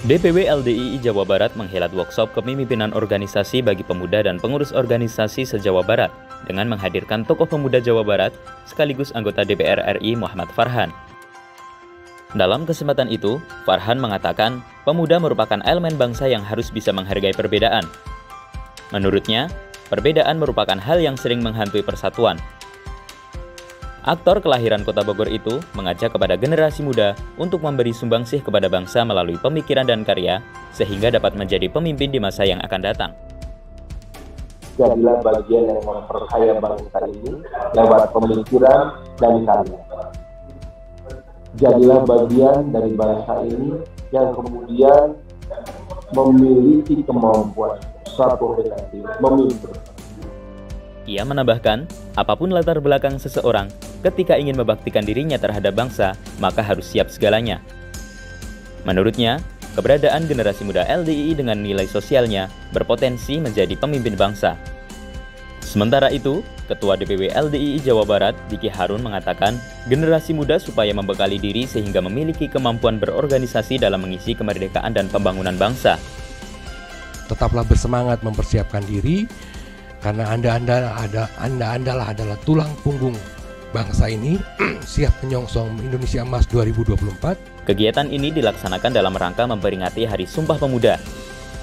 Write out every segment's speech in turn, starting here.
DPW LDII Jawa Barat menghelat workshop kepemimpinan organisasi bagi pemuda dan pengurus organisasi se-Jawa Barat dengan menghadirkan tokoh pemuda Jawa Barat sekaligus anggota DPR RI Muhammad Farhan. Dalam kesempatan itu, Farhan mengatakan pemuda merupakan elemen bangsa yang harus bisa menghargai perbedaan. Menurutnya, perbedaan merupakan hal yang sering menghantui persatuan, Aktor kelahiran kota Bogor itu mengajak kepada generasi muda untuk memberi sumbangsih kepada bangsa melalui pemikiran dan karya, sehingga dapat menjadi pemimpin di masa yang akan datang. Jadilah bagian yang memperkaya bangsa ini lewat pemikiran dan karya. Jadilah bagian dari bangsa ini yang kemudian memiliki kemampuan satu relasi memimpin. Ia menambahkan, apa pun latar belakang seseorang, ketika ingin membaktikan dirinya terhadap bangsa, maka harus siap segalanya. Menurutnya, keberadaan generasi muda LDII dengan nilai sosialnya berpotensi menjadi pemimpin bangsa. Sementara itu, Ketua DPW LDII Jawa Barat, Diki Harun mengatakan, generasi muda supaya membekali diri sehingga memiliki kemampuan berorganisasi dalam mengisi kemerdekaan dan pembangunan bangsa. Tetaplah bersemangat mempersiapkan diri, karena Anda-anda ada Anda-andalah adalah tulang punggung bangsa ini siap menyongsong Indonesia Emas 2024. Kegiatan ini dilaksanakan dalam rangka memperingati Hari Sumpah Pemuda.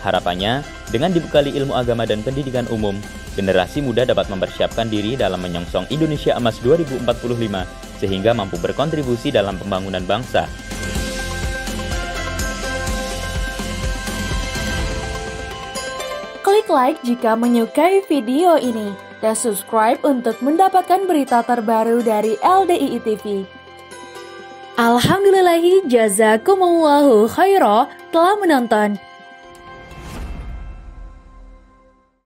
Harapannya, dengan dibekali ilmu agama dan pendidikan umum, generasi muda dapat mempersiapkan diri dalam menyongsong Indonesia Emas 2045 sehingga mampu berkontribusi dalam pembangunan bangsa. Klik like jika menyukai video ini dan subscribe untuk mendapatkan berita terbaru dari LDII TV. Alhamdulillahi jazakumullahu khairah telah menonton.